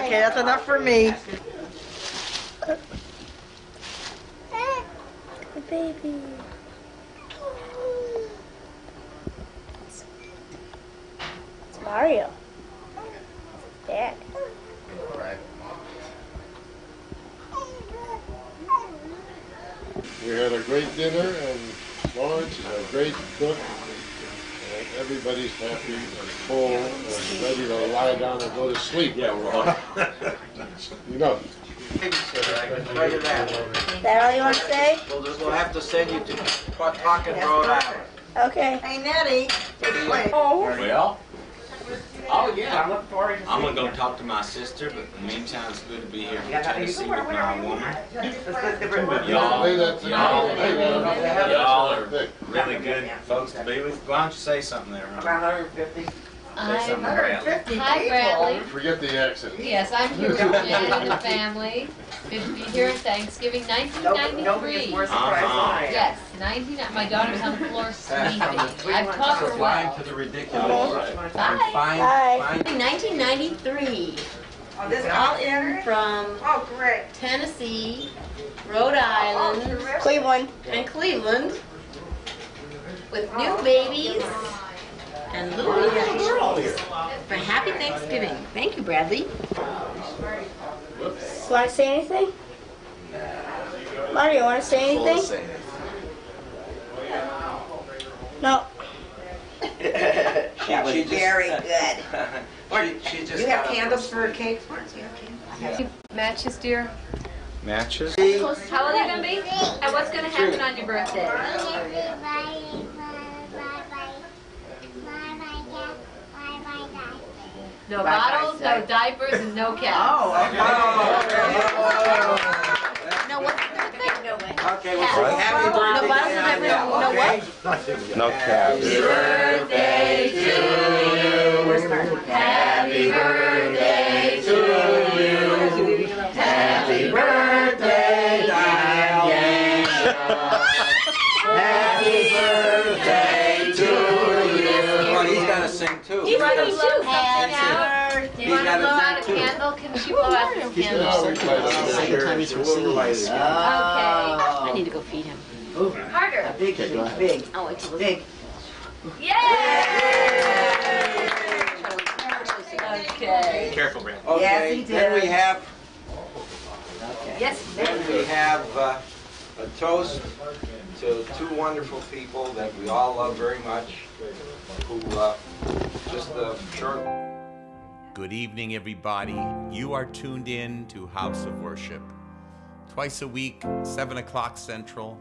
Okay, that's enough for me. baby. It's Mario. Dad. We had a great dinner and Lawrence is a great cook. And everybody's happy and full and ready to lie down and go to sleep. Yeah, we're all. You know. Look at that. That all you want to say? We'll, we'll have to send you to Pawtucket, Rhode Island. Okay. Hey, Nettie. Oh. Well, oh yeah. I'm looking forward to I'm gonna go talk to my sister, but in the meantime, it's good to be here in Tennessee with my woman. Y'all, Lay that y'all, lay that y'all are Thick. really good folks to be with. Why don't you say something there, huh? About 150. Say something, Bradley. Hi, Bradley. Forget the accent. Yes, I'm here with Jan and the family. Good to be here at Thanksgiving, Nobody is 1993. more surprised than I am. Yes, 19, my daughter's on the floor sleeping. I've taught her well. to the ridiculous. Oh, Bye. Bye. 1993. Oh, this All all in from Oh, great. Tennessee, Rhode Oh, Island, terrific. Cleveland. and Cleveland with new oh. babies and little baby girls for happy Thanksgiving. Thank you, Bradley. Want to say anything? Mario, want to say anything? No. That was very good. She, she just You have got up- candles for a cake? Florence? You have candles? Matches, dear. Matches? How old are you gonna be? And what's gonna happen on your birthday? No bottles, no diapers, and no cats. Oh, oh No, what's the third thing? No way. okay. Well, so happy birthday. No bottles of diapers, no what? No cabs. birthday to you. Happy birthday too. You want blow something Happy out? Do you want to blow out a candle? Can she blow out this candle? I Okay. need to go feed him. Harder. Big, big, big, Oh, it's a big. Yay! Okay. Careful, Brad. Yes, he Okay, then we did. have, Yes, then we have uh, a toast to two wonderful people that we all love very much, who uh, just a short Good evening, everybody. You are tuned in to House of Worship. Twice a week, 7 o'clock Central,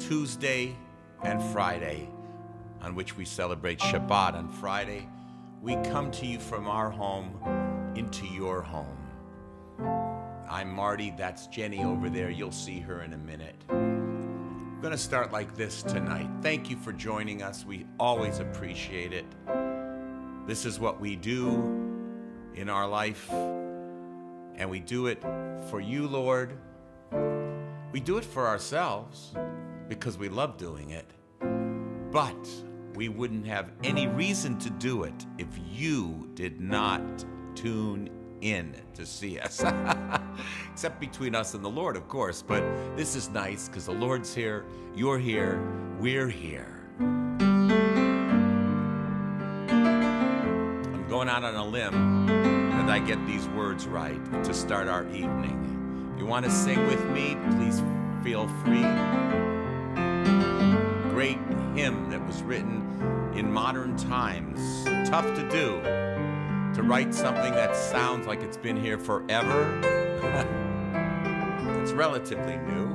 Tuesday and Friday, on which we celebrate Shabbat on Friday. We come to you from our home into your home. I'm Marty, that's Jenny over there. You'll see her in a minute. I'm going to start like this tonight. Thank you for joining us. We always appreciate it. This is what we do in our life, and we do it for you, Lord. We do it for ourselves because we love doing it. But we wouldn't have any reason to do it if you did not tune in to see us. Except between us and the Lord, of course. But this is nice because the Lord's here, you're here, we're here. Going out on a limb that I get these words right to start our evening. You want to sing with me, please feel free. Great hymn that was written in modern times. Tough to do. To write something that sounds like it's been here forever. it's relatively new.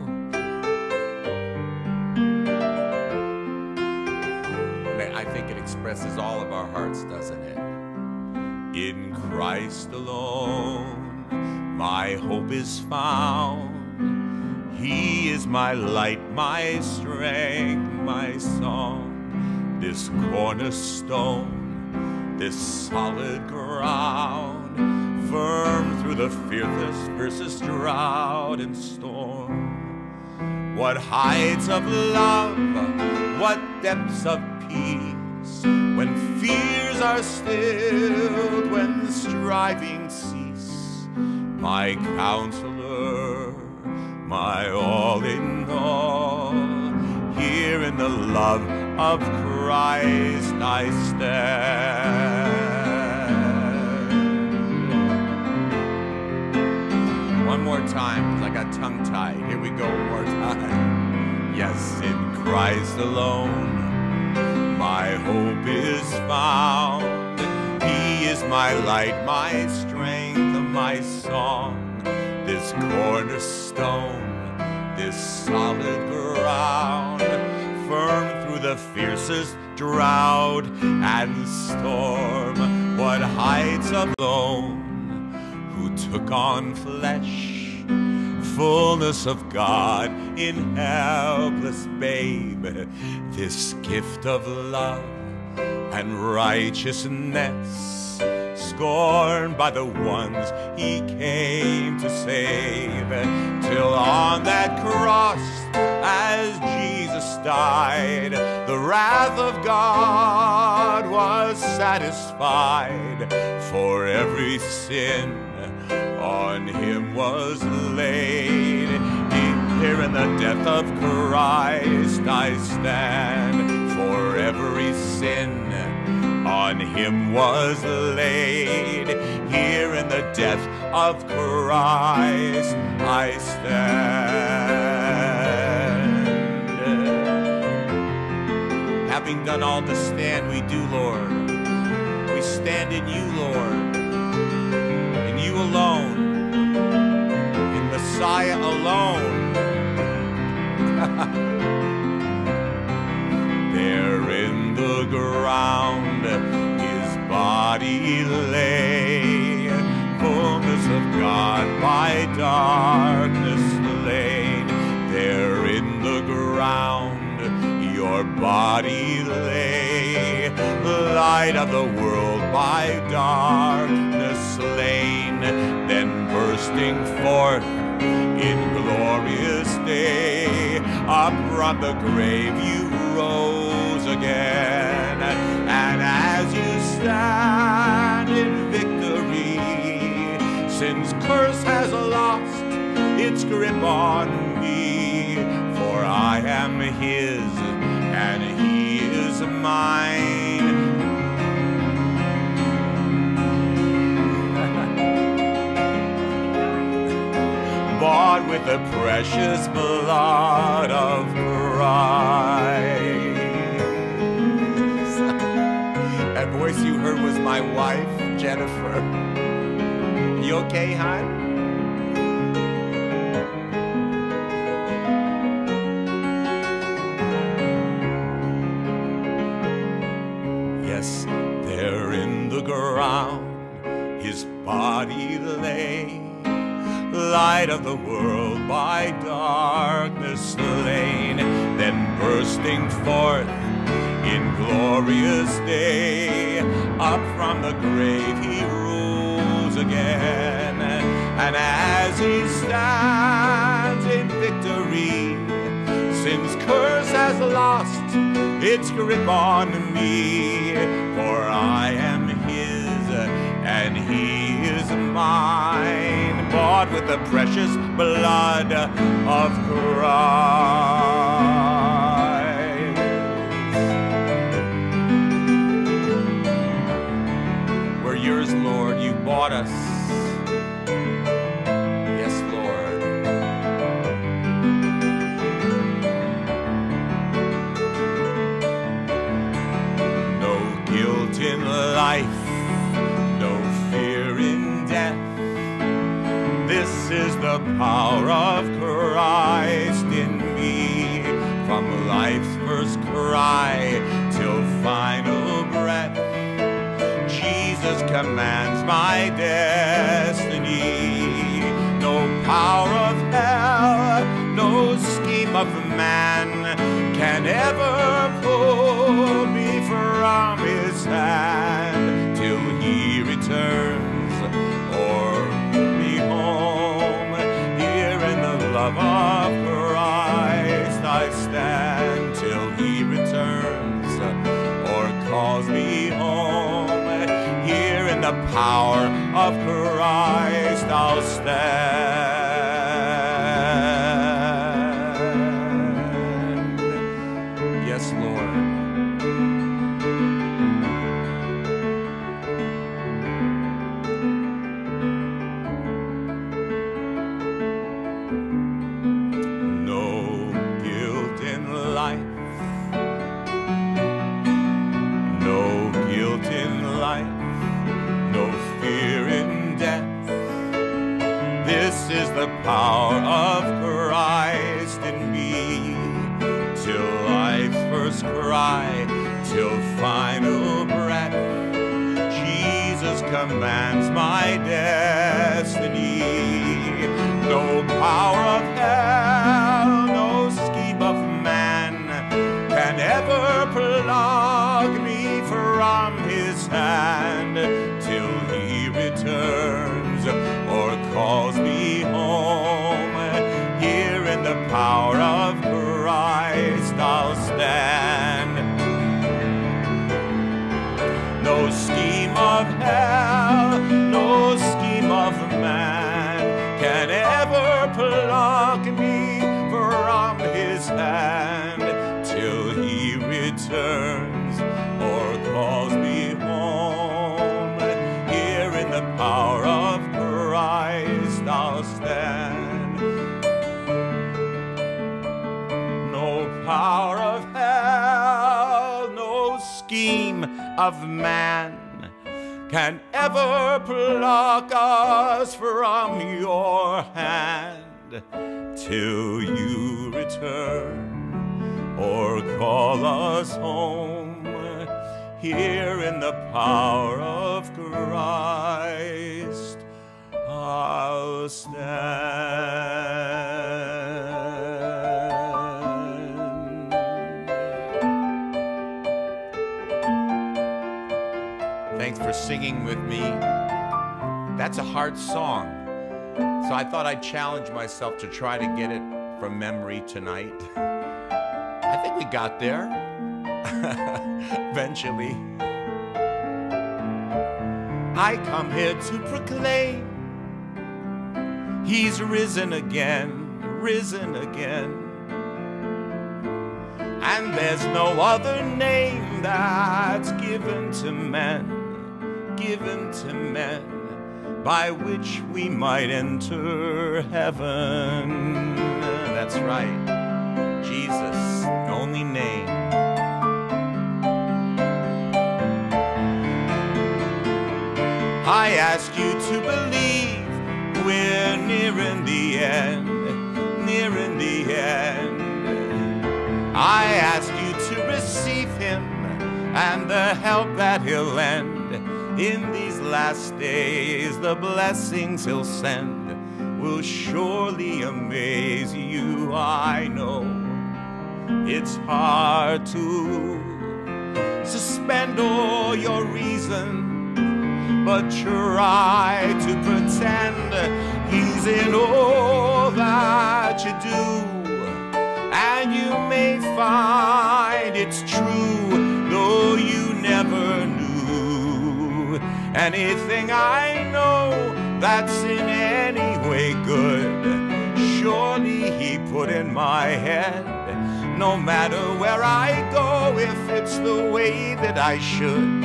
I think it expresses all of our hearts, doesn't it? In Christ alone, my hope is found. He is my light, my strength, my song. This cornerstone, this solid ground, firm through the fiercest, fiercest drought and storm. What heights of love, what depths of peace, are stilled, when striving cease, my counselor, my all in all. Here in the love of Christ I stand. One more time, because I got tongue tied. Here we go, one more time. Yes, in Christ alone, my hope is found. He is my light, my strength, my song. This cornerstone, this solid ground, firm through the fiercest drought and storm. What heights alone who took on flesh, fullness of God in helpless babe, this gift of love and righteousness, scorned by the ones he came to save, till on that cross, as Jesus died, the wrath of God was satisfied, for every sin on him was laid. Here in the death of Christ I stand, for every sin on him was laid. Here in the death of Christ I stand. Having done all to stand, we do, Lord. We stand in you, Lord, you alone, in Messiah alone. there in the ground his body lay, fullness of God by darkness slain. There in the ground your body lay, light of the world by darkness bursting forth in glorious day, up from the grave you rose again, and as you stand in victory, sin's curse has lost its grip on me, for I am his and he is mine. With the precious blood of Christ. that voice you heard was my wife, Jennifer. You okay, hon? Yes, there in the ground his body lay light of the world by darkness slain, then bursting forth in glorious day, up from the grave he rose again, and as he stands in victory, sin's curse has lost its grip on me, for I am his and he is mine, bought with the precious blood of Christ. Power of Christ in me, from life's first cry till final breath. Jesus commands my destiny. Power of Christ till he returns or calls me home. Here in the power of Christ I'll stand. No power of hell, no scheme of man can ever pluck us from your hand till you return or call us home. Here in the power of Christ, I'll stand. Thanks for singing with me. That's a hard song. So I thought I'd challenge myself to try to get it from memory tonight. I think we got there. Eventually. I come here to proclaim He's risen again, risen again. And there's no other name that's given to men, given to men, by which we might enter heaven. That's right, Jesus, only name. I ask you to believe we're nearing the end, nearing the end. I ask you to receive him and the help that he'll lend. In these last days, the blessings he'll send will surely amaze you. I know it's hard to suspend all your reason but try to pretend he's in all that you do. And you may find it's true, anything I know that's in any way good. Surely he put in my head, no matter where I go, if it's the way that I should.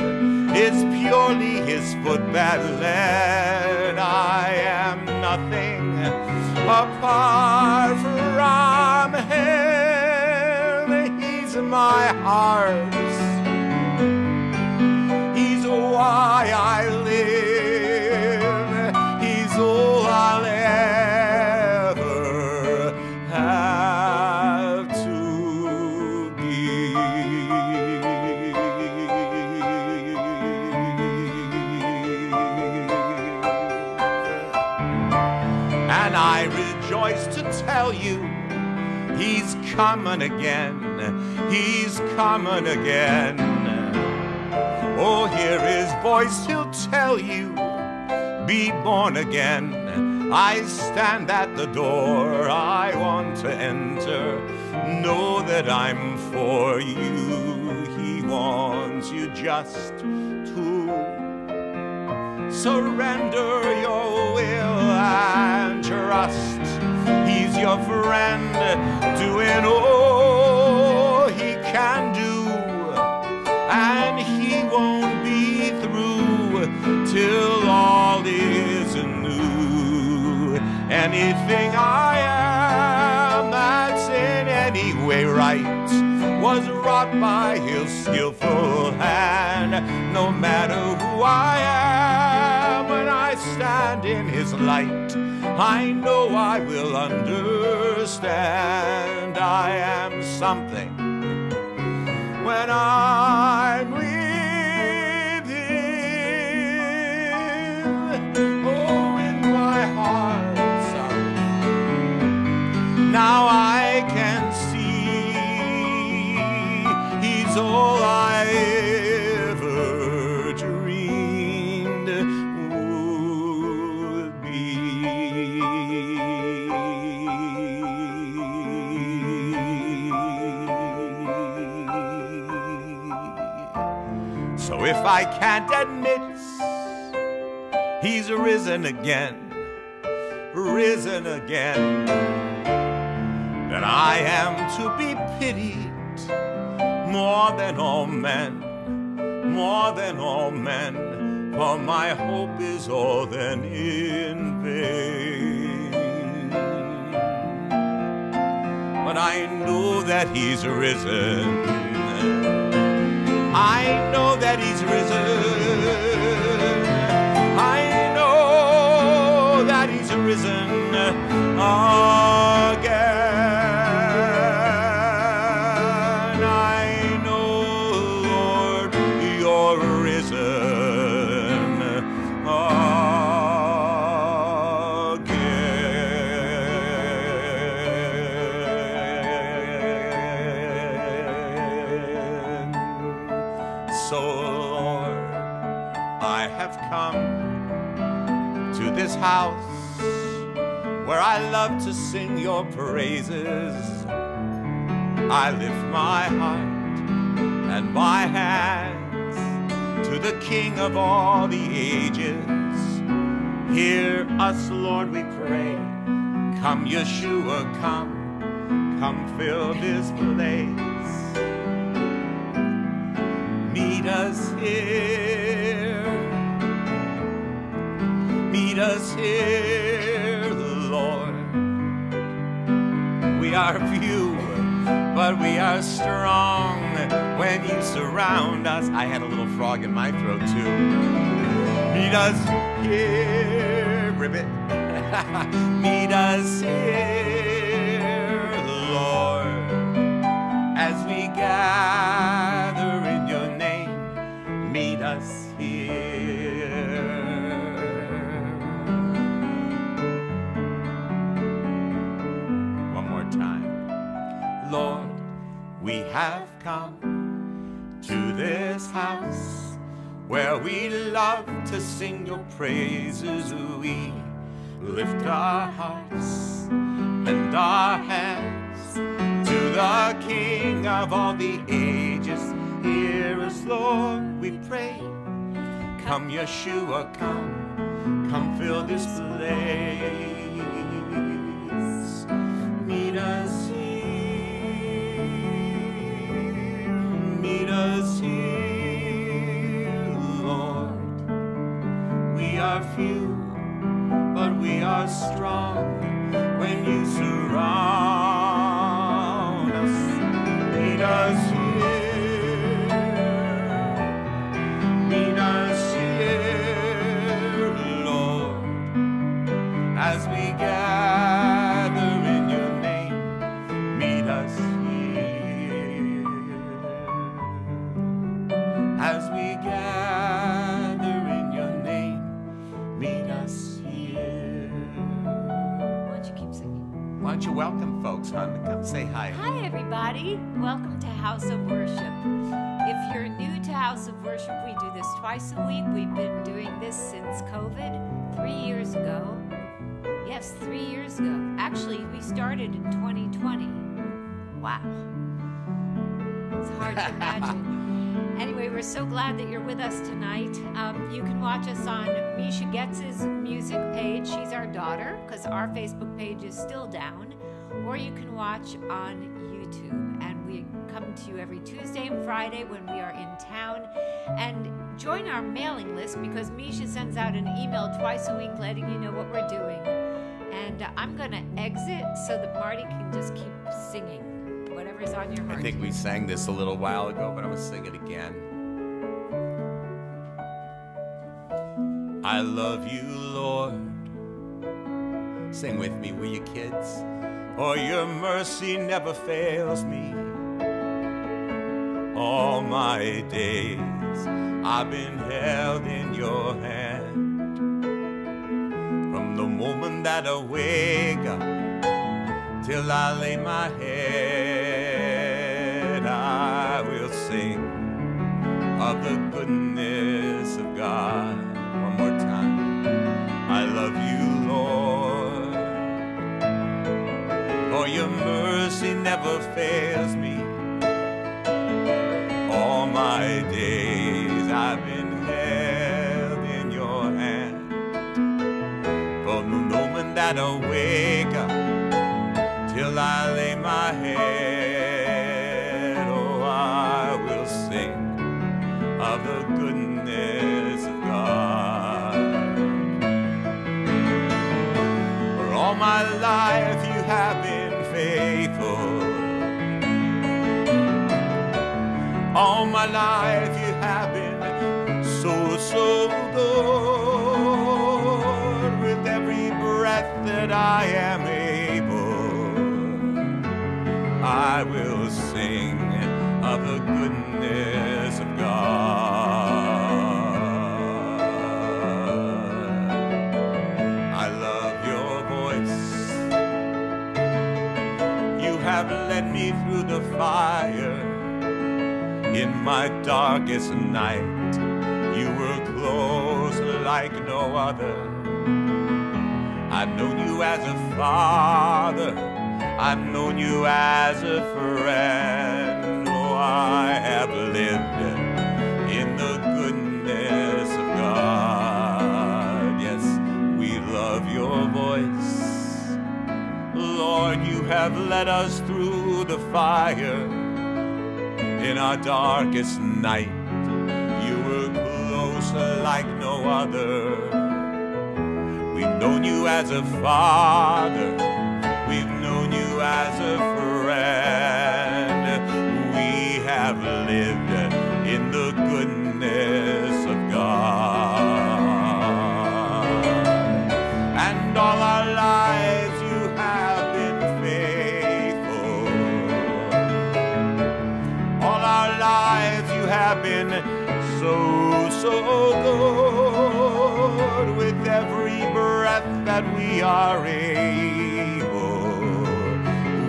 It's purely his foot that led. I am nothing apart from him. He's my heart. Why I live. He's all I'll ever have to give. And I rejoice to tell you, He's coming again. He's coming again. Oh, hear His voice, He'll tell you, be born again. I stand at the door, I want to enter. Know that I'm for you. He wants you just to surrender your will and trust. He's your friend, doing all he can won't be through till all is new. Anything I am that's in any way right was wrought by his skillful hand. No matter who I am, when I stand in his light, I know I will understand I am something when I'm with Now I can see he's all I ever dreamed would be. So if I can't admit he's risen again, risen again that I am to be pitied more than all men, more than all men, for my hope is all then in vain. But I know that He's risen. I know that He's risen. I know that He's risen again. House where I love to sing your praises. I lift my heart and my hands to the King of all the ages. Hear us, Lord, we pray. Come, Yeshua, come, come fill this place. Meet us here. Us here, Lord. We are few, but we are strong when you surround us. I had a little frog in my throat, too. Meet us here, ribbit. Meet us here, where we love to sing your praises. We lift our hearts and our hands to the King of all the ages. Hear us, Lord, we pray. Come, Yeshua, come, come fill this place. Meet us here, meet us here, are few, but we are strong when you surround everybody. Welcome to House of Worship. If you're new to House of Worship, we do this twice a week. We've been doing this since COVID, three years ago. Yes, three years ago. Actually, we started in 2020. Wow. It's hard to imagine. anyway, we're so glad that you're with us tonight. Um, you can watch us on Misha Goetz's music page. She's our daughter because our Facebook page is still down. or you can watch on YouTube. And we come to you every Tuesday and Friday when we are in town. And join our mailing list because Misha sends out an email twice a week letting you know what we're doing. And I'm going to exit so that Marty can just keep singing whatever's on your heart. I think we sang this a little while ago, but I'm gonna sing it again. I love you, Lord. Sing with me, will you, kids? Oh, your mercy never fails me. All my days I've been held in your hand. From the moment that I wake up till I lay my head, I will sing of the goodness of God. Never fails me. All my days I've been held in your hand. From the moment that I my life you have been so, so good. With every breath that I am able, I will sing of the goodness of God. I love your voice. You have led me through the fire in my darkest night. You were close like no other. I've known you as a father. I've known you as a friend. Oh, I have lived in the goodness of God. Yes, we love your voice. Lord, you have led us through the fire in our darkest night. You were closer like no other. We've known you as a father. We've known you as a so, so good. With every breath that we are able,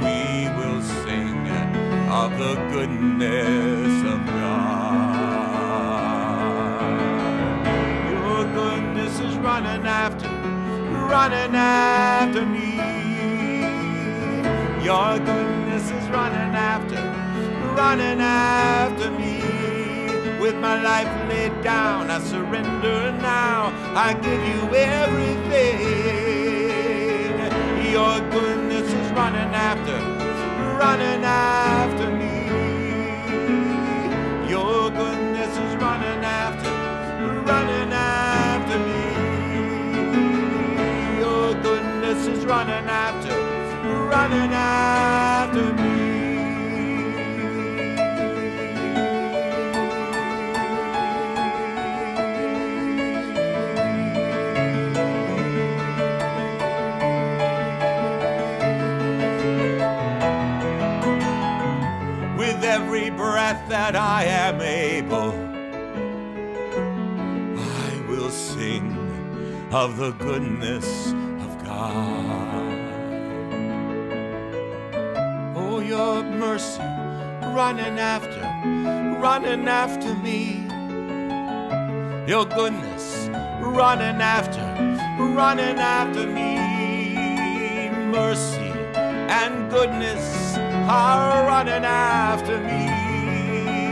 we will sing of the goodness of God. Your goodness is running after, running after me. Your goodness is running after, running after me. With my life laid down, I surrender now. I give you everything. Your goodness is running after, running after me. Your goodness is running after, running after me. Your goodness is running after, running after me. That I am able, I will sing of the goodness of God. Oh, your mercy running after, running after me. Your goodness running after, running after me. Mercy and goodness are running after me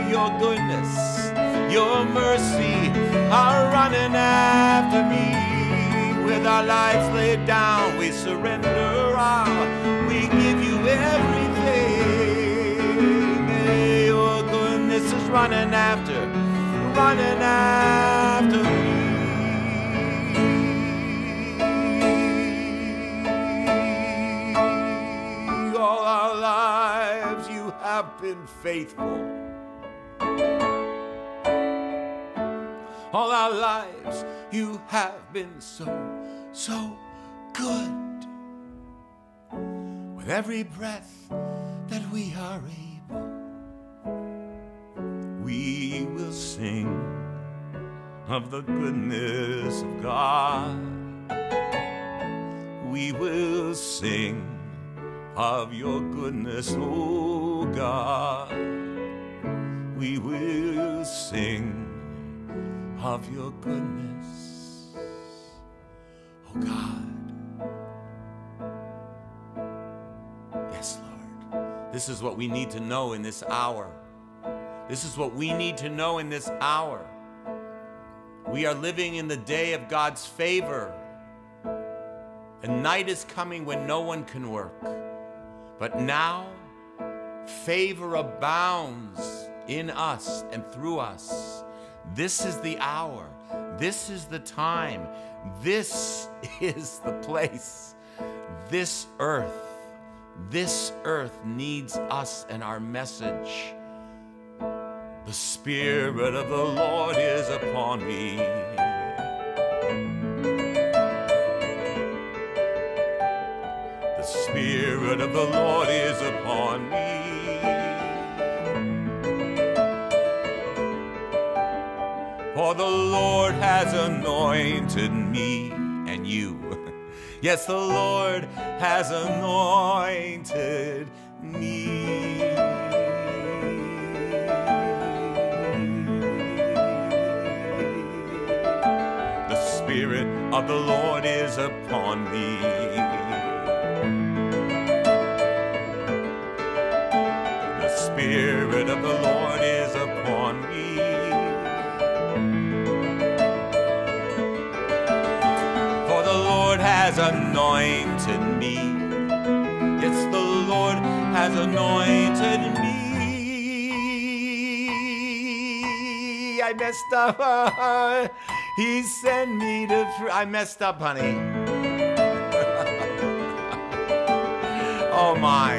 your goodness, your mercy are running after me. With our lives laid down, we surrender all. We give you everything. Your goodness is running after, running after me. been faithful. All our lives you have been so, so good. With every breath that we are able, we will sing of the goodness of God. We will sing of your goodness, oh God. We will sing of your goodness, oh God. Yes, Lord. This is what we need to know in this hour. This is what we need to know in this hour. We are living in the day of God's favor. A night is coming when no one can work. But now, favor abounds in us and through us. This is the hour. This is the time. This is the place. This earth, this earth needs us and our message. The Spirit of the Lord is upon me. The Spirit of the Lord is upon me. For the Lord has anointed me and you. Yes, the Lord has anointed me. The Spirit of the Lord is upon me. The Spirit of the Lord anointed me. Yes, the Lord has anointed me. I messed up. He sent me to. Fr- I messed up, honey. oh my.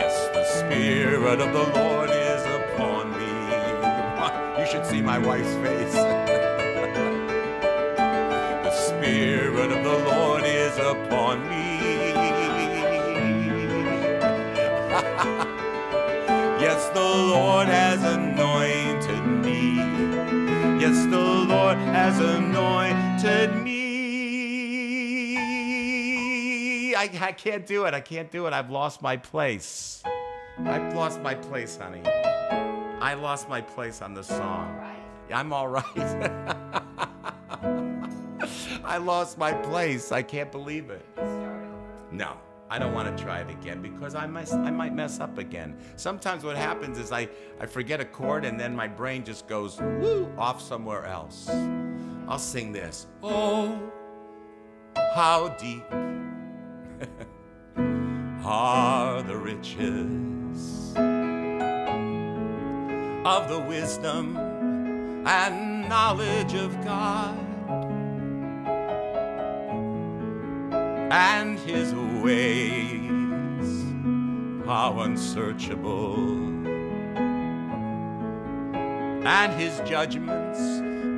Yes, the Spirit of the Lord is upon me. You should see my wife's face. Spirit of the Lord is upon me. yes, the Lord has anointed me. Yes, the Lord has anointed me. I, I can't do it. I can't do it. I've lost my place. I've lost my place, honey. I lost my place on the song. I'm all right. I lost my place. I can't believe it. No, I don't want to try it again because I might, I might mess up again. Sometimes what happens is I, I forget a chord and then my brain just goes woo off somewhere else. I'll sing this. Oh, how deep are the riches of the wisdom and knowledge of God and his ways. How unsearchable. And his judgments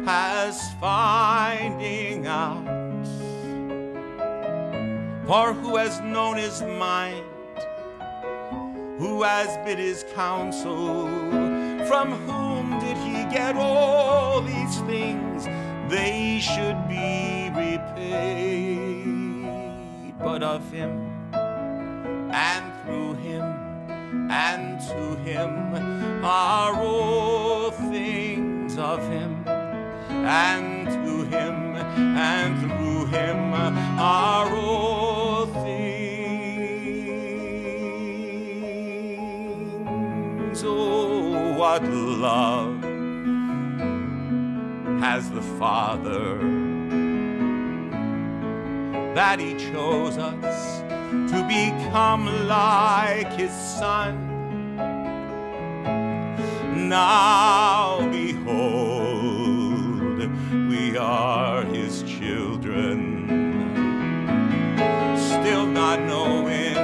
past finding out. For who has known his mind who has been his counsel? From whom did he get all these things? They should be repaid but of him and through him and to him are all things of him. And to him and through him are all things. Oh what love has the father that he chose us to become like his son. Now behold, we are his children, still not knowing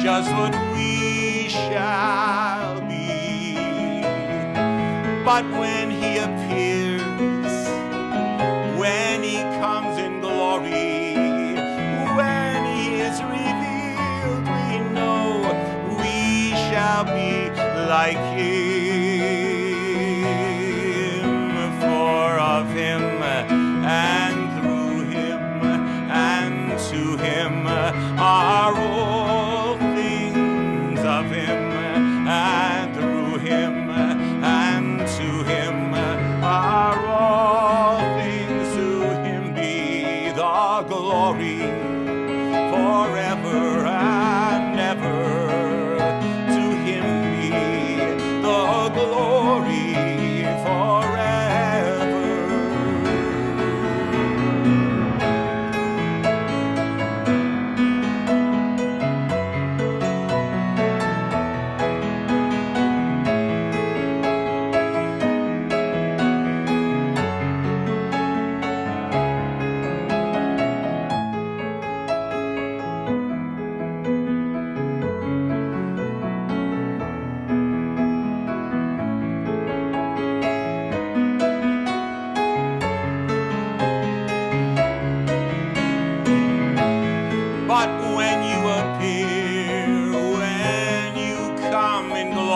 just what we shall be. But when he appears, shall be like him.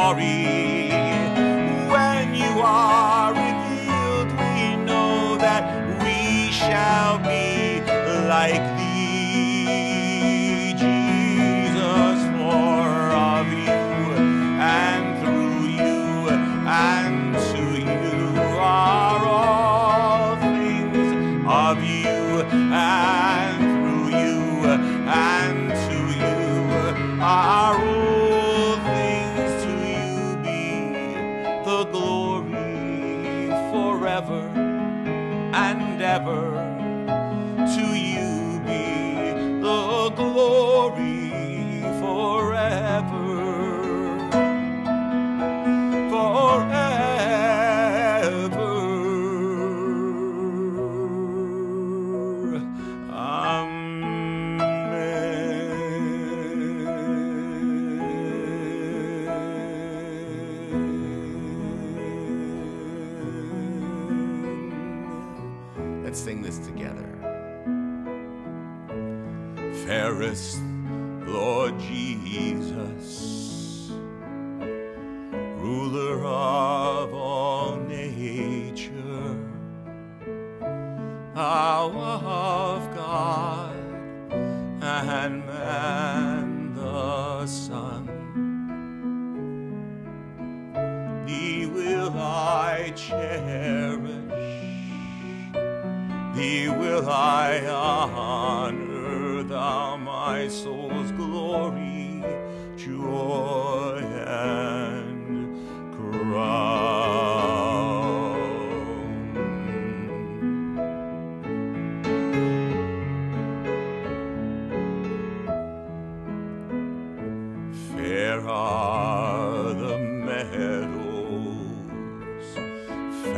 glory.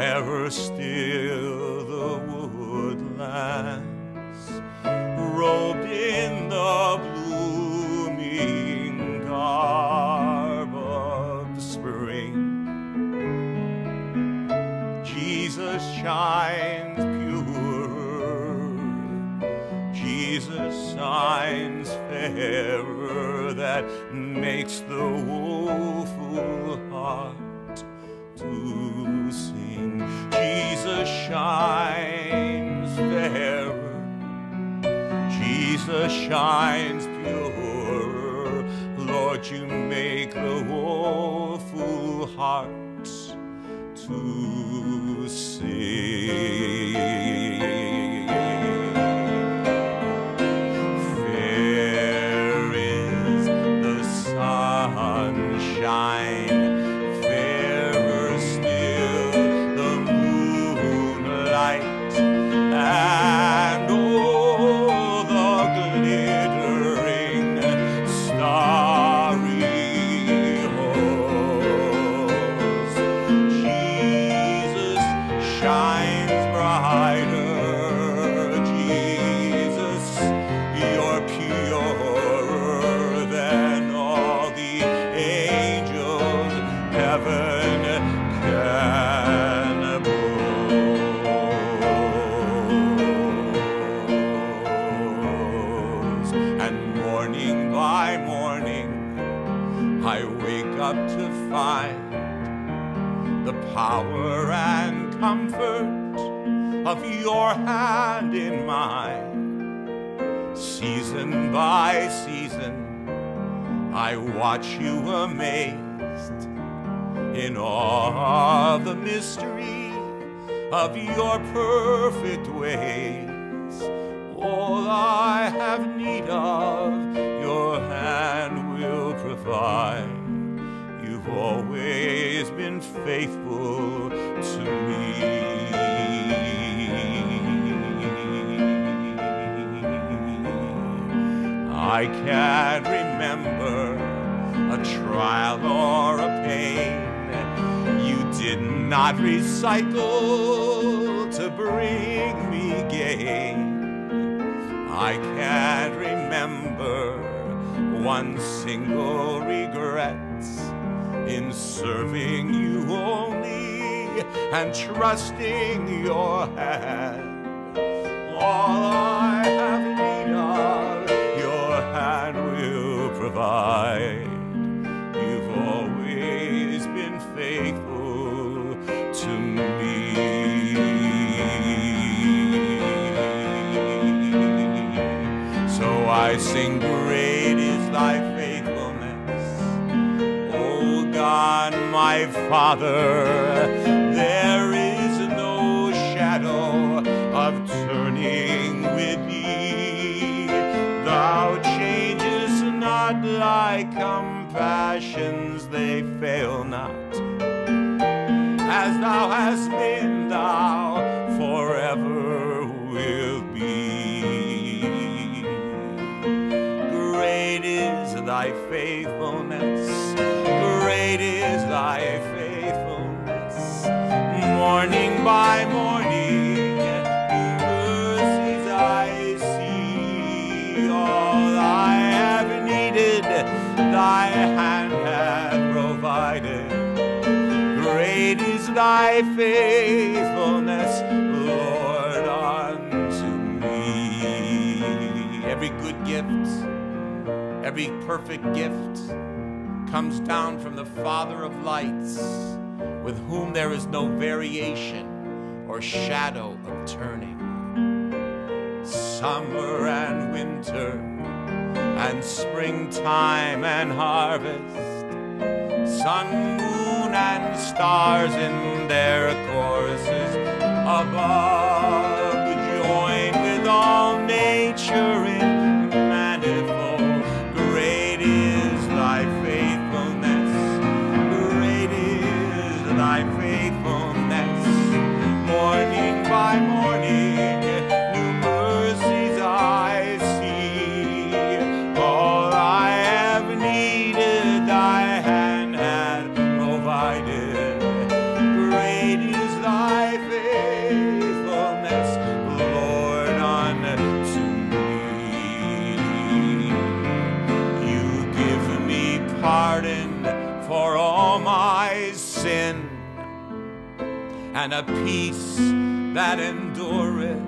Ever still the woodlands, robed in the blooming garb of spring, Jesus shines purer, Jesus shines fairer that makes the world. shines fairer, Jesus shines purer. Lord, you make the woeful hearts to sing. Season I watch you amazed in awe of the mystery of your perfect ways. All I have need of, your hand will provide. You've always been faithful to me. I can't remember a trial or a pain you did not recycle to bring me gain. I can't remember one single regret in serving you only and trusting your hand. All provide. You've always been faithful to me. So I sing, Great is thy faithfulness. O God, my Father, thy compassions, they fail not. As thou hast been, thou forever wilt be. Great is thy faithfulness, great is thy faithfulness. Morning by morning, thy hand hath provided. Great is thy faithfulness, Lord, unto me. Every good gift, every perfect gift comes down from the Father of lights, with whom there is no variation or shadow of turning. Summer and winter, and springtime and harvest. Sun, moon, and stars in their courses above join with all nature peace that endureth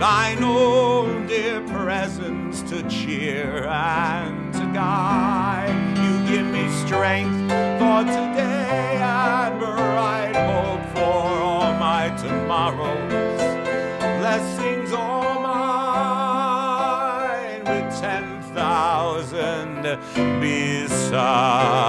thine own dear presence to cheer and to guide. You give me strength for today and bright hope for all my tomorrows. Blessings all mine with ten thousand beside.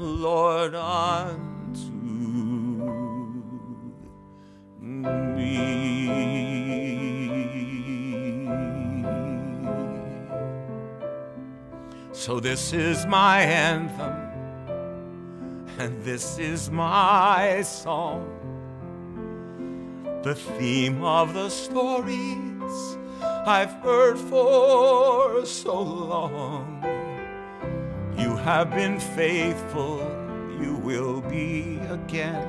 Lord, unto me. So this is my anthem, and this is my song. The theme of the stories I've heard for so long. Have been faithful, you will be again.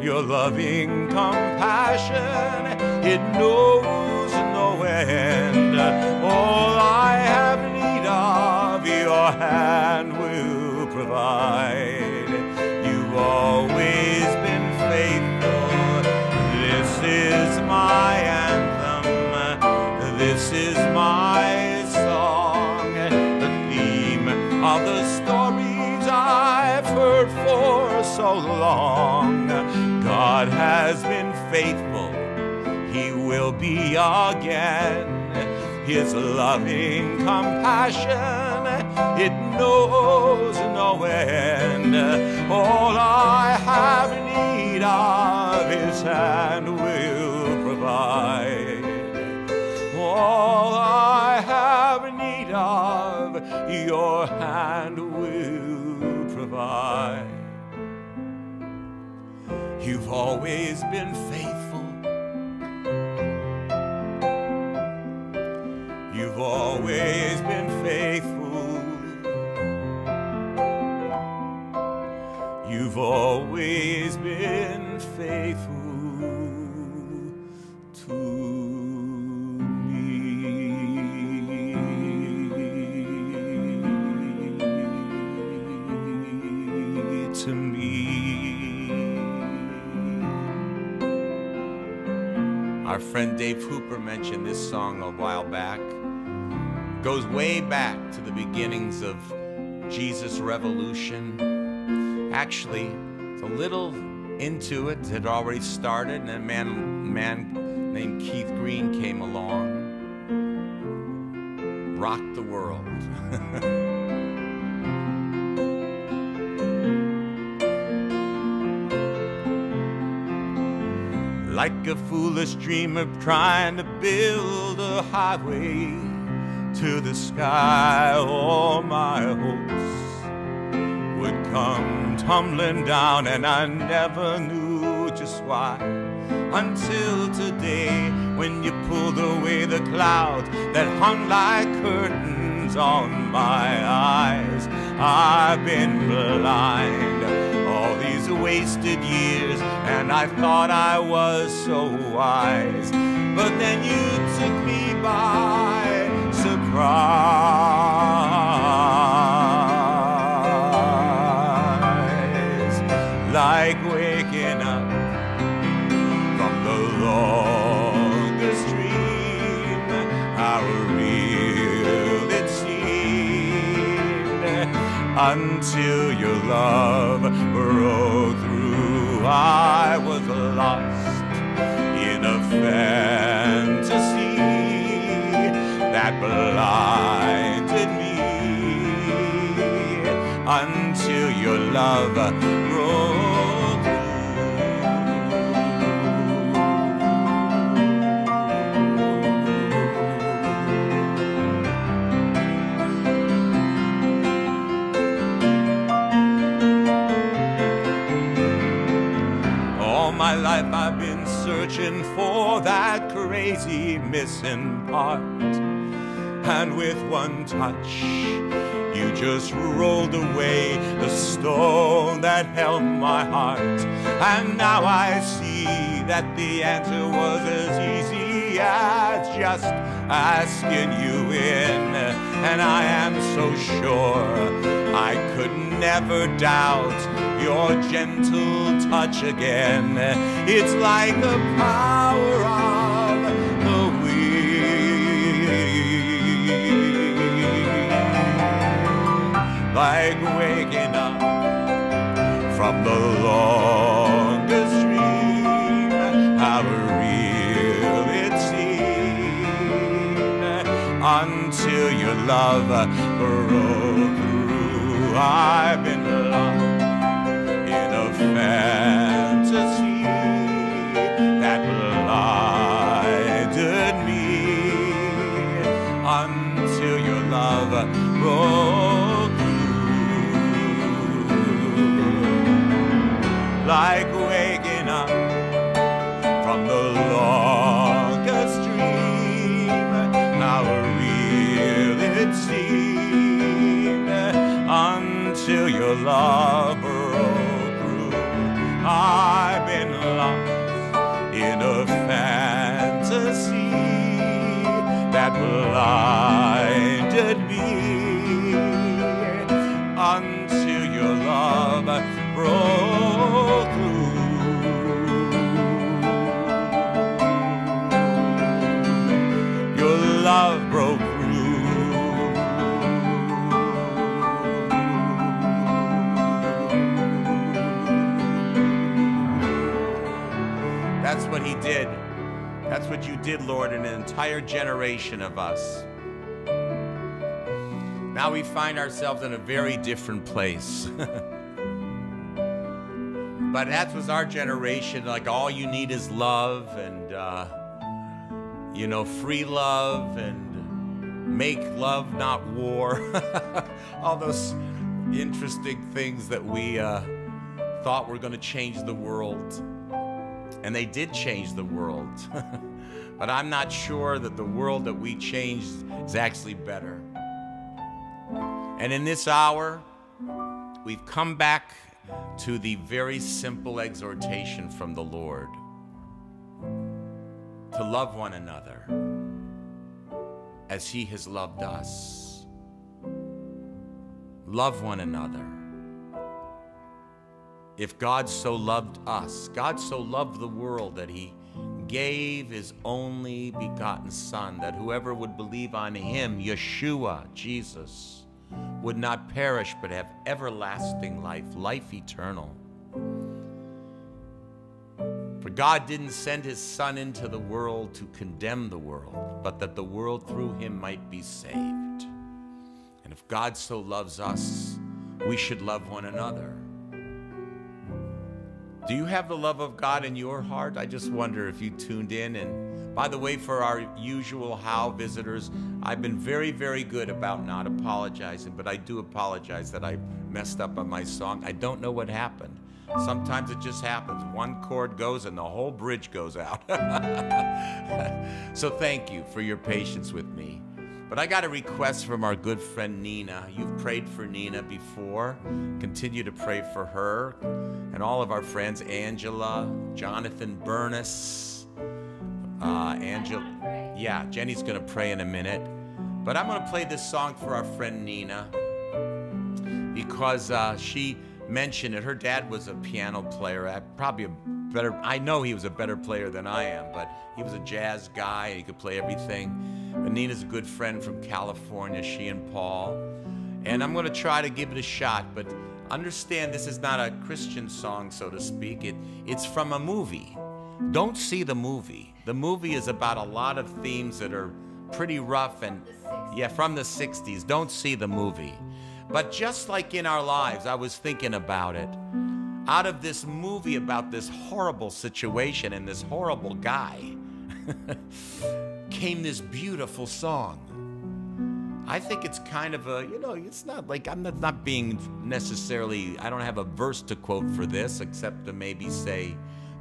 Your loving compassion, it knows no end. All I have need of, your hand will provide. God has been faithful. He will be again. His loving compassion, it knows no end. All I have need of, His hand will provide. All I have need of, Your hand will provide. You've always been faithful. You've always been faithful. You've always been Our friend Dave Hooper mentioned this song a while back. Goes way back to the beginnings of Jesus Revolution. Actually, a little into it. It had already started, and a man, man named Keith Green came along, rocked the world. like a foolish dreamer trying to build a highway to the sky. All my hopes would come tumbling down, and I never knew just why. Until today, when you pulled away the clouds that hung like curtains on my eyes, I've been blind wasted years, and I thought I was so wise. But then you took me by surprise, like waking up from the longest dream. How real it seemed until your love. I was lost in a fantasy that blinded me. Until your love searching for that crazy missing part. And with one touch, you just rolled away the stone that held my heart. And now I see that the answer was as easy as just asking you in. And I am so sure I could never doubt your gentle touch again. It's like the power of the wind, like waking up from the longest dream. How real it seemed until your love broke. I've been lost in a fantasy that blinded me until your love broke through. Like broke through. I've been lost in a fantasy that blinded did, Lord, in an entire generation of us. Now we find ourselves in a very different place. but that was our generation. Like, all you need is love and, uh, you know, free love and make love, not war. all those interesting things that we uh, thought were going to change the world. And they did change the world. but I'm not sure that the world that we changed is actually better. And in this hour, we've come back to the very simple exhortation from the Lord to love one another as He has loved us. Love one another. If God so loved us, God so loved the world that He gave His only begotten Son, that whoever would believe on Him, Yeshua, Jesus, would not perish but have everlasting life, life eternal. For God didn't send his Son into the world to condemn the world, but that the world through him might be saved. And if God so loves us, we should love one another. Do you have the love of God in your heart? I just wonder if you tuned in. And by the way, for our usual How visitors, I've been very, very good about not apologizing, but I do apologize that I messed up on my song. I don't know what happened. Sometimes it just happens. One chord goes and the whole bridge goes out. so thank you for your patience with me. But I got a request from our good friend Nina. You've prayed for Nina before. Continue to pray for her and all of our friends Angela, Jonathan Burness, uh, Angela. Yeah, Jenny's going to pray in a minute. But I'm going to play this song for our friend Nina because uh, she mentioned it. Her dad was a piano player, at probably a better, I know he was a better player than I am, but he was a jazz guy and he could play everything. Nina's a good friend from California, she and Paul. And I'm going to try to give it a shot, but understand this is not a Christian song, so to speak. It, it's from a movie. Don't see the movie. The movie is about a lot of themes that are pretty rough and, yeah, from the 60s. Don't see the movie. But just like in our lives, I was thinking about it. Out of this movie about this horrible situation and this horrible guy came this beautiful song. I think it's kind of a, you know, it's not like I'm not, not being necessarily, I don't have a verse to quote for this except to maybe say,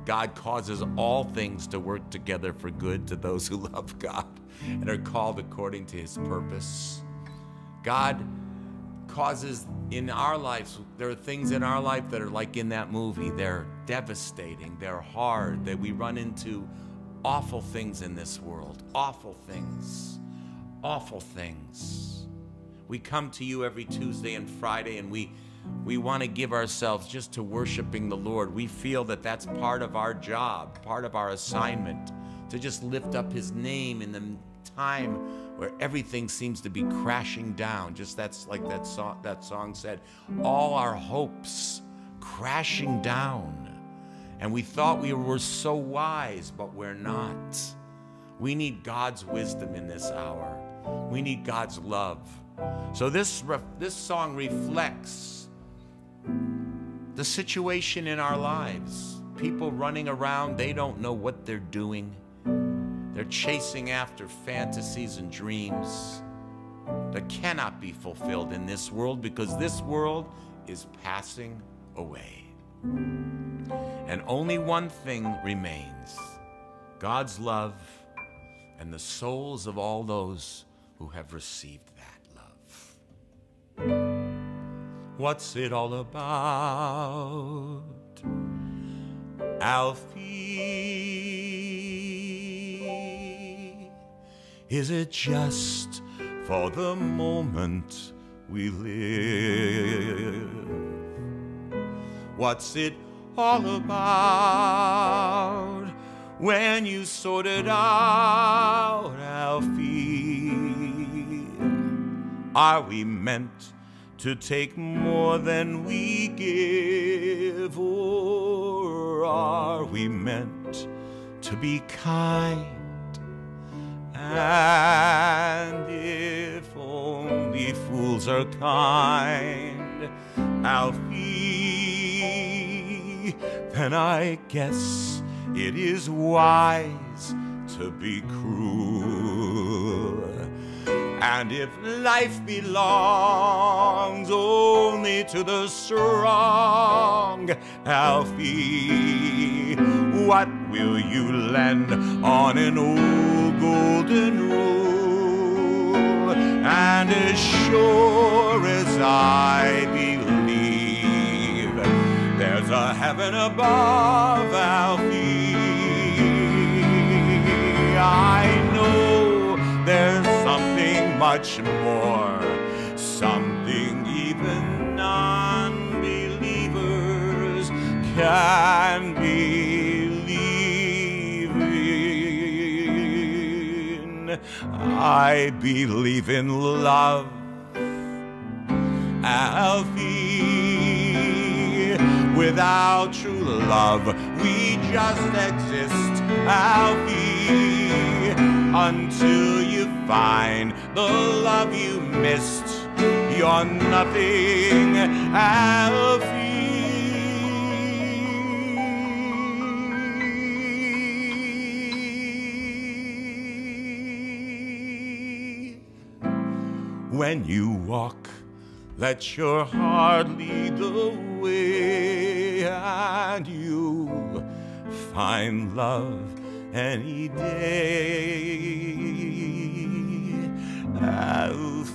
God causes all things to work together for good to those who love God and are called according to his purpose. God causes in our lives, there are things in our life that are like in that movie. They're devastating, they're hard, that we run into awful things in this world. Awful things. Awful things. We come to you every Tuesday and Friday and we we want to give ourselves just to worshiping the Lord. We feel that that's part of our job, part of our assignment, to just lift up His name in the time where everything seems to be crashing down. Just that's like that song, that song said, all our hopes crashing down. And we thought we were so wise, but we're not. We need God's wisdom in this hour. We need God's love. So this, this song reflects the situation in our lives. People running around, they don't know what they're doing. They're chasing after fantasies and dreams that cannot be fulfilled in this world because this world is passing away. And only one thing remains God's love and the souls of all those who have received that love. What's it all about, Alfie? Is it just for the moment we live? What's it all about when you sort it out, Alfie? Are we meant to take more than we give, or are we meant to be kind? And if only fools are kind, Alfie, then I guess it is wise to be cruel. And if life belongs only to the strong, Alfie, what will you lend on an old golden rule? And as sure as I believe, there's a heaven above, Alfie. I know there's something much more, something even non believers can I believe in love, Alfie. Without true love, we just exist, Alfie until you find the love you missed. You're nothing, Alfie. When you walk, let your heart lead the way, and you find love any day. Alfie.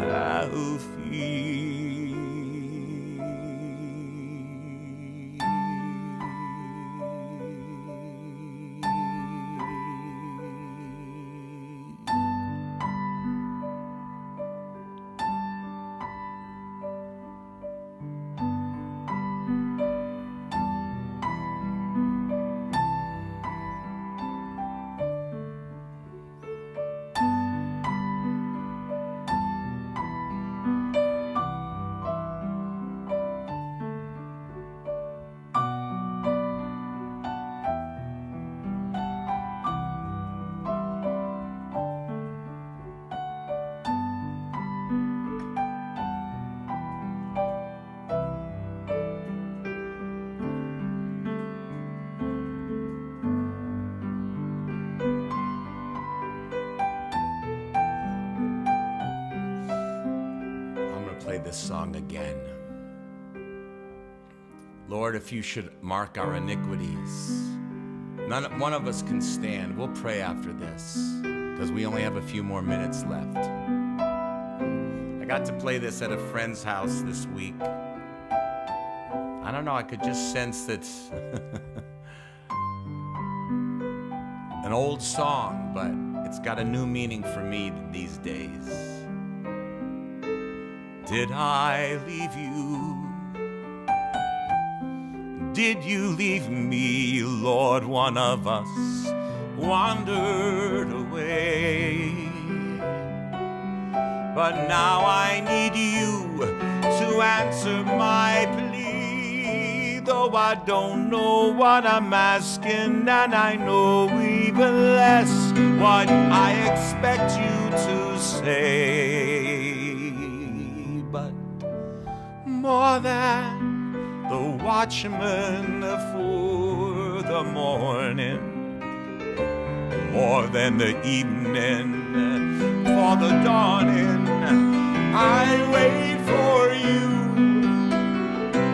Alfie. Song again. Lord, if you should mark our iniquities, none one of us can stand. We'll pray after this because we only have a few more minutes left. I got to play this at a friend's house this week. I don't know, I could just sense that an old song, but it's got a new meaning for me these days. Did I leave you? Did you leave me, Lord? One of us wandered away. But now I need you to answer my plea. Though I don't know what I'm asking, and I know even less what I expect you to say. more than the watchman for the morning, more than the evening for the dawning. I wait for you,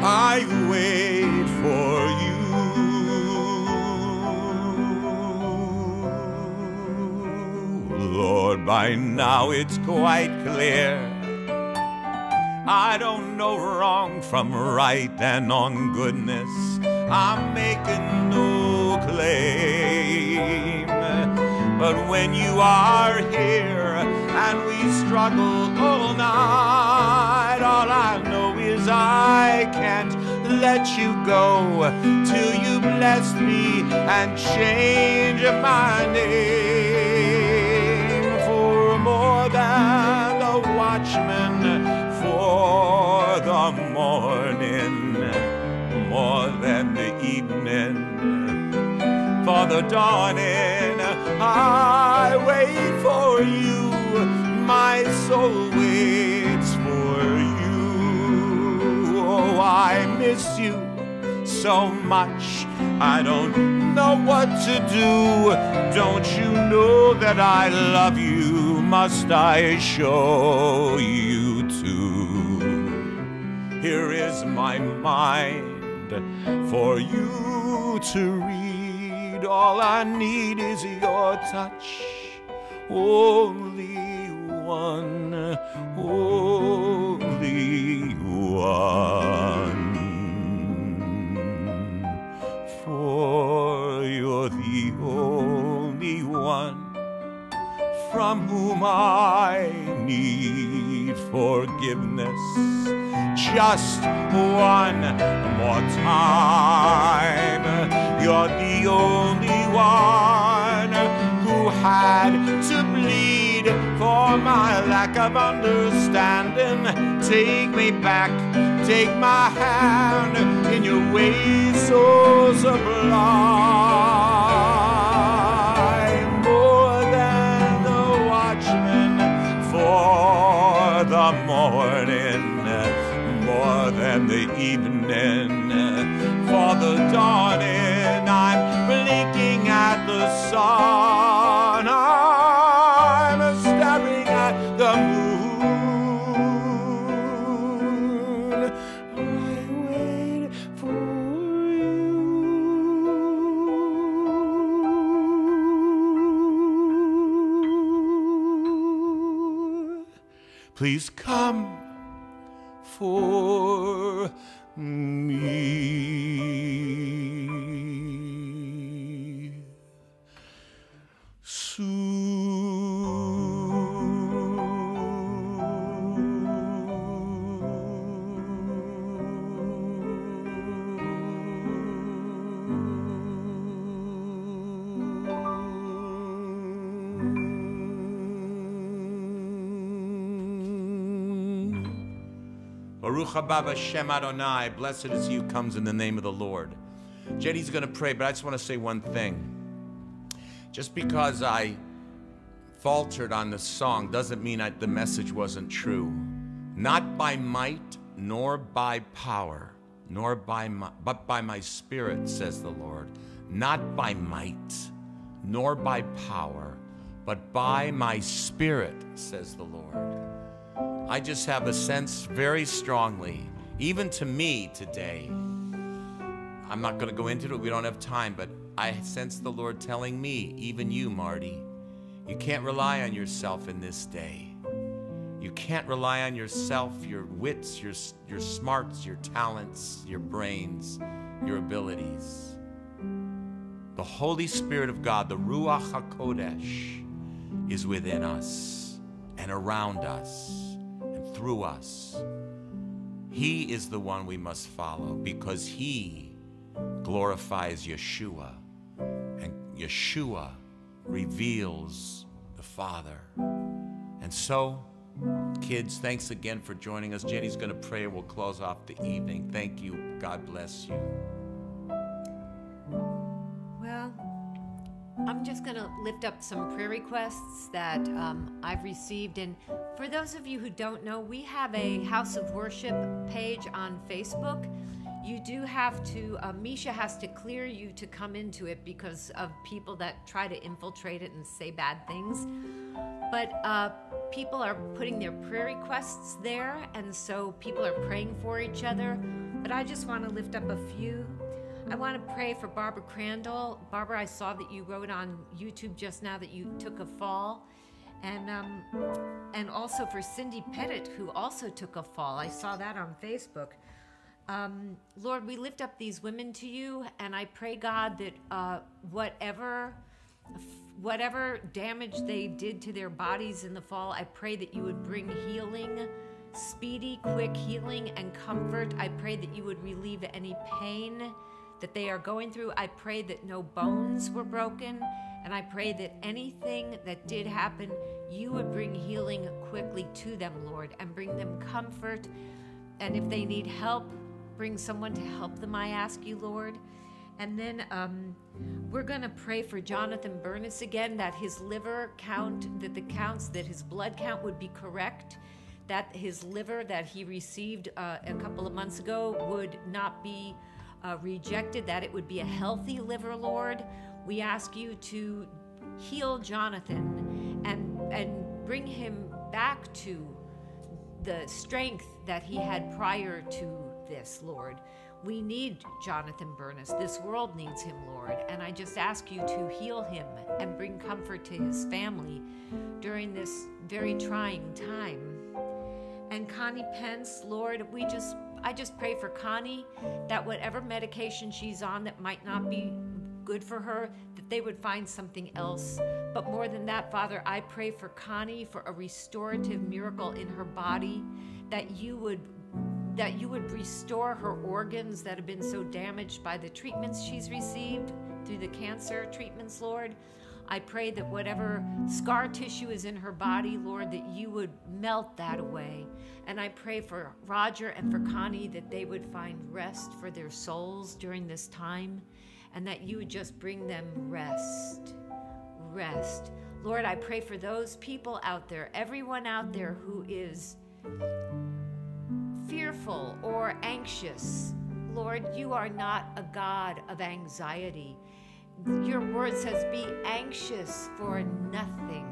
I wait for you. Lord, by now it's quite clear I don't know wrong from right, and on goodness, I'm making no claim. But when you are here and we struggle all night, all I know is I can't let you go till you bless me and change my name for more than the watchman for the morning, more than the evening for the dawning. I wait for you, my soul waits for you. Oh, I miss you so much. I don't know what to do. Don't you know that I love you? Must I show you? Here is my mind for you to read. All I need is your touch. Only one, only one. For you're the only one from whom I need forgiveness. Just one more time. You're the only one who had to bleed for my lack of understanding. Take me back, take my hand in your ways so sublime. Than the evening for the dawning. I'm blinking at the sun. I'm staring at the moon. I wait for you. Please for me. Baruch Adonai. Blessed is who comes in the name of the Lord. Jenny's going to pray, but I just want to say one thing. Just because I faltered on the song doesn't mean I, the message wasn't true. Not by might, nor by power, nor by my, but by my spirit, says the Lord. Not by might, nor by power, but by my spirit, says the Lord. I just have a sense very strongly, even to me today. I'm not going to go into it, we don't have time, but I sense the Lord telling me, even you, Marty, you can't rely on yourself in this day. You can't rely on yourself, your wits, your, your smarts, your talents, your brains, your abilities. The Holy Spirit of God, the Ruach HaKodesh, is within us and around us through us. He is the one we must follow because He glorifies Yeshua, and Yeshua reveals the Father. And so, kids, thanks again for joining us. Jenny's going to pray and we'll close off the evening. Thank you. God bless you. I'm just going to lift up some prayer requests that um, I've received. And for those of you who don't know, we have a House of Worship page on Facebook. You do have to, uh, Misha has to clear you to come into it because of people that try to infiltrate it and say bad things. But uh, people are putting their prayer requests there, and so people are praying for each other. But I just want to lift up a few. I want to pray for Barbara Crandall. Barbara, I saw that you wrote on YouTube just now that you took a fall. And um, and also for Cindy Pettit, who also took a fall. I saw that on Facebook. Um, Lord, we lift up these women to you, and I pray, God, that uh, whatever whatever damage they did to their bodies in the fall, I pray that you would bring healing, speedy, quick healing and comfort. I pray that you would relieve any pain that they are going through. I pray that no bones were broken. And I pray that anything that did happen, you would bring healing quickly to them, Lord, and bring them comfort. And if they need help, bring someone to help them, I ask you, Lord. And then um, we're going to pray for Jonathan Bernis again that his liver count, that the counts, that his blood count would be correct, that his liver that he received uh, a couple of months ago would not be uh, rejected, that it would be a healthy liver, Lord. We ask you to heal Jonathan and, and bring him back to the strength that he had prior to this, Lord. We need Jonathan Bernis. This world needs him, Lord. And I just ask you to heal him and bring comfort to his family during this very trying time. And Connie Pence, Lord, we just I just pray for Connie that whatever medication she's on that might not be good for her, that they would find something else. But more than that, Father, I pray for Connie for a restorative miracle in her body, that you would that you would restore her organs that have been so damaged by the treatments she's received through the cancer treatments, Lord. I pray that whatever scar tissue is in her body, Lord, that you would melt that away. And I pray for Roger and for Connie that they would find rest for their souls during this time and that you would just bring them rest. Rest. Lord, I pray for those people out there, everyone out there who is fearful or anxious. Lord, you are not a God of anxiety. Your word says, Be anxious for nothing,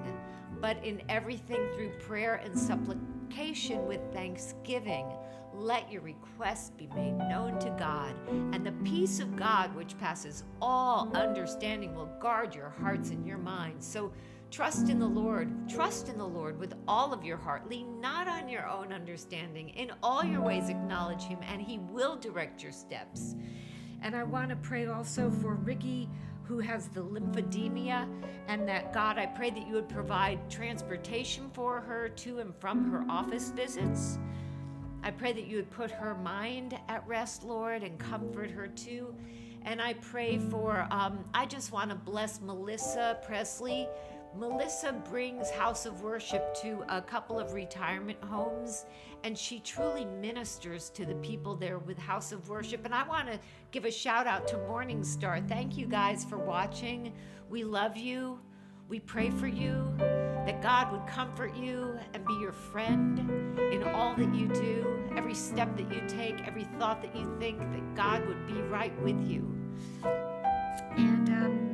but in everything through prayer and supplication with thanksgiving. Let your requests be made known to God, and the peace of God, which passes all understanding, will guard your hearts and your minds. So, Trust in the Lord. Trust in the Lord with all of your heart. Lean not on your own understanding. In all your ways, acknowledge Him, and He will direct your steps. And I want to pray also for Ricky, who has the lymphedema, and that God, I pray that you would provide transportation for her to and from her office visits. I pray that you would put her mind at rest, Lord, and comfort her too. And I pray for, um, I just want to bless Melissa Presley Melissa brings House of Worship to a couple of retirement homes, and she truly ministers to the people there with House of Worship. And I want to give a shout out to Morning Star. Thank you guys for watching. We love you. We pray for you, that God would comfort you and be your friend in all that you do, every step that you take, every thought that you think, that God would be right with you. And, um,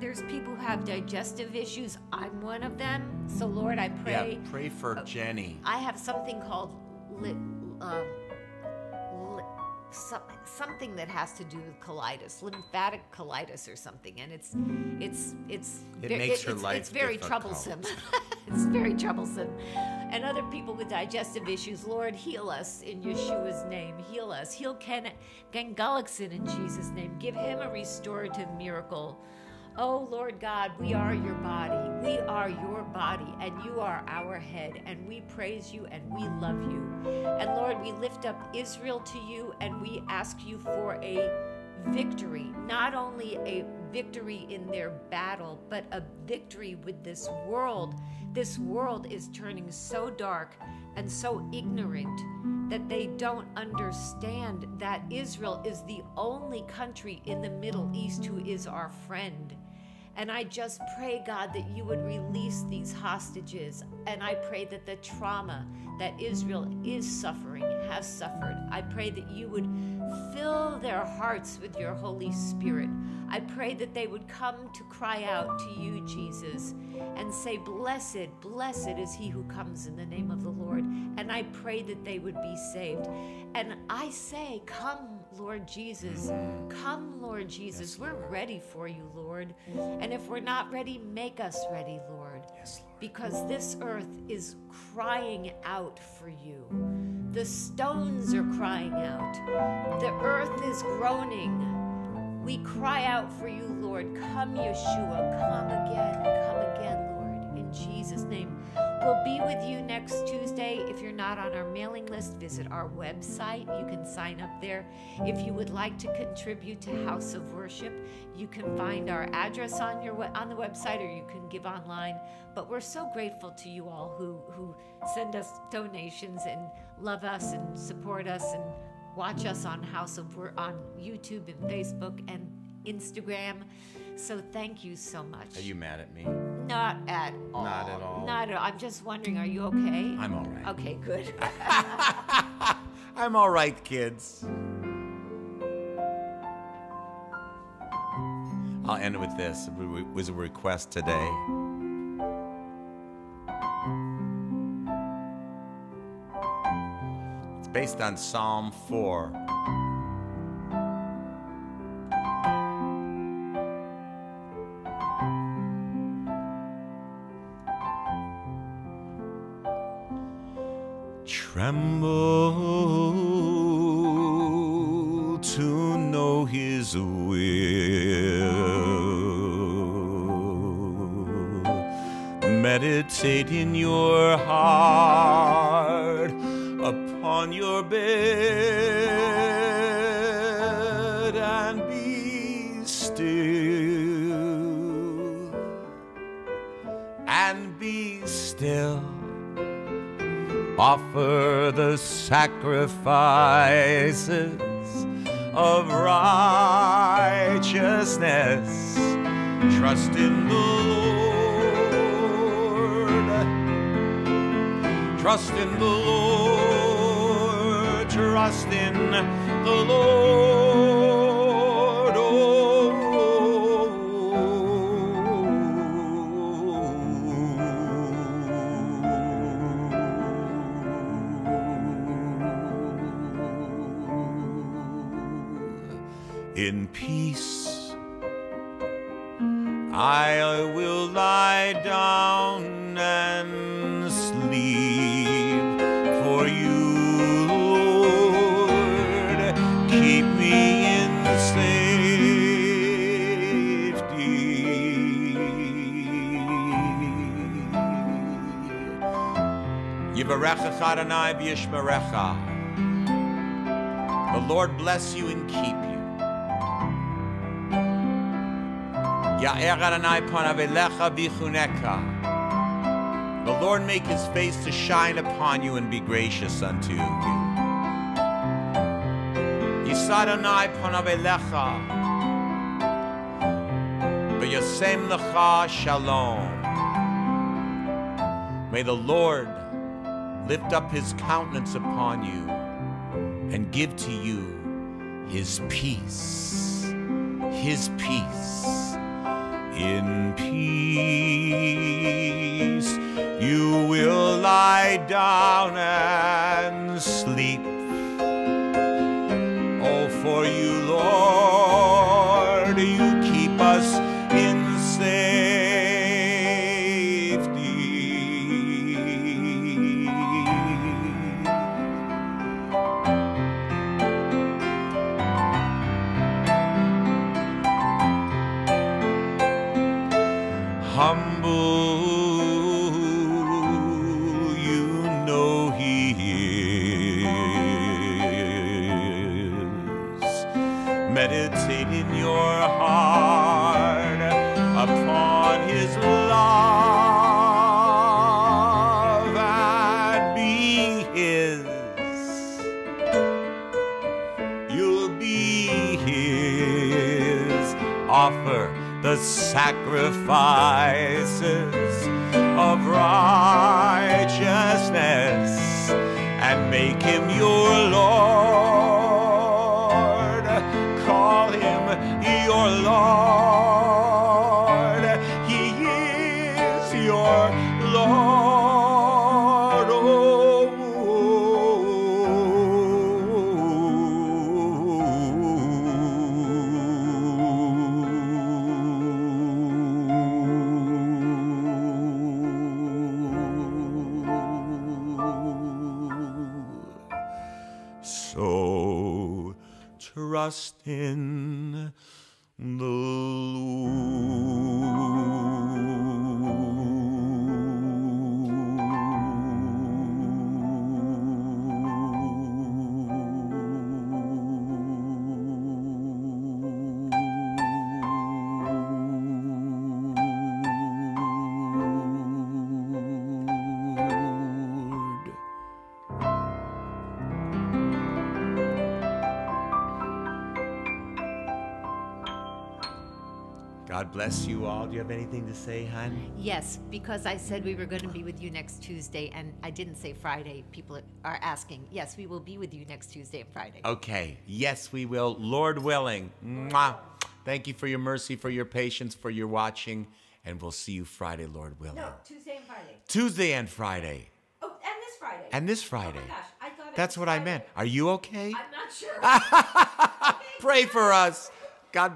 there's people who have digestive issues. I'm one of them. So, Lord, I pray. Yeah, pray for uh, Jenny. I have something called li- uh, li- some, something that has to do with colitis, lymphatic colitis or something, and it's it's it's it ve- makes her it's, life it's very difficult. troublesome. it's very troublesome. And other people with digestive issues, Lord, heal us in Yeshua's name. Heal us. Heal Ken Gangalikson in Jesus' name. Give him a restorative miracle. Oh Lord God, we are your body. We are your body, and you are our head, and we praise you and we love you. And Lord, we lift up Israel to you and we ask you for a victory, not only a victory in their battle, but a victory with this world. This world is turning so dark and so ignorant that they don't understand that Israel is the only country in the Middle East who is our friend. And I just pray, God, that you would release these hostages. And I pray that the trauma that Israel is suffering, has suffered, I pray that you would fill their hearts with your Holy Spirit. I pray that they would come to cry out to you, Jesus, and say, Blessed, blessed is he who comes in the name of the Lord. And I pray that they would be saved. And I say, Come, Lord Jesus. Come, Lord Jesus. We're ready for you, Lord. And if we're not ready, make us ready, Lord. because this earth is crying out for you. The stones are crying out. The earth is groaning. We cry out for you, Lord. Come, Yeshua. Come again. Come again, Lord. In Jesus' name. We'll be with you next Tuesday. If you're not on our mailing list, visit our website. You can sign up there. If you would like to contribute to House of Worship, you can find our address on your on the website, or you can give online. But we're so grateful to you all who who send us donations and love us and support us and watch us on House of Wor- on YouTube and Facebook and Instagram. So thank you so much. Are you mad at me? Not at all. Not at all. Not at all. I'm just wondering, are you okay? I'm all right. Okay, good. I'm all right, kids. I'll end with this. It was a request today. It's based on Psalm 4. Tremble to know his will. Meditate in your heart upon your bed and be still. Offer the sacrifices of righteousness. Trust in the Lord. Trust in the Lord. Trust in the Lord. I will lie down and sleep for you, Lord. Keep me in safety. Yivarecha Adonai v'yishmerecha. The Lord bless you and keep you. The Lord make his face to shine upon you and be gracious unto you. Panavelecha. Shalom. May the Lord lift up his countenance upon you and give to you his peace. His peace. In peace you will lie down and sleep. Bless you all. Do you have anything to say, hon? Yes, because I said we were going to be with you next Tuesday, and I didn't say Friday. People are asking. Yes, we will be with you next Tuesday and Friday. Okay. Yes, we will. Lord willing. Mwah. Thank you for your mercy, for your patience, for your watching, and we'll see you Friday, Lord willing. No, Tuesday and Friday. Tuesday and Friday. Oh, and this Friday. And this Friday. Oh my gosh, I thought it That's was what I meant. Are you okay? I'm not sure. Pray for us. God